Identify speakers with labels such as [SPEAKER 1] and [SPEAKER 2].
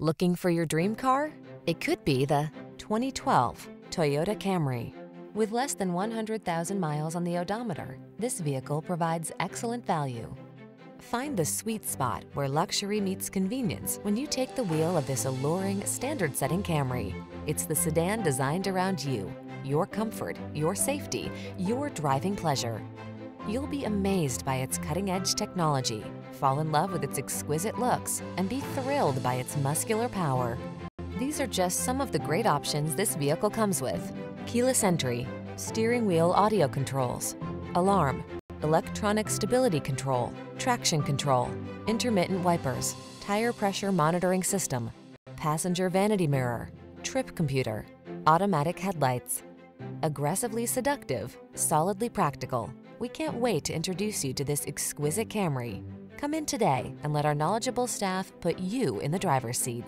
[SPEAKER 1] Looking for your dream car? It could be the 2012 Toyota Camry. With less than 100,000 miles on the odometer, this vehicle provides excellent value. Find the sweet spot where luxury meets convenience when you take the wheel of this alluring, standard-setting Camry. It's the sedan designed around you, your comfort, your safety, your driving pleasure. You'll be amazed by its cutting-edge technology, fall in love with its exquisite looks, and be thrilled by its muscular power. These are just some of the great options this vehicle comes with. Keyless entry, steering wheel audio controls, alarm, electronic stability control, traction control, intermittent wipers, tire pressure monitoring system, passenger vanity mirror, trip computer, automatic headlights. Aggressively seductive, solidly practical. We can't wait to introduce you to this exquisite Camry. Come in today and let our knowledgeable staff put you in the driver's seat.